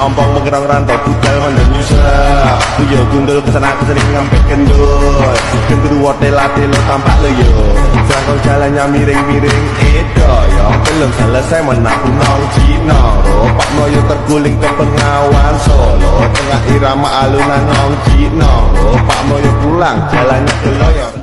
ompong mengerang rantai budal mandor nyusah Tuyo iya, gundul ke sana ke sini ngampe kendul Gendru tela lo tampak lo yo. Serangkau jalannya miring-miring Edo yo. Belum selesai menaku nong Cino Pak noyo terguling ke pengawan Solo. Tengah irama alunan nong Cino Pak Moyo pulang jalannya ke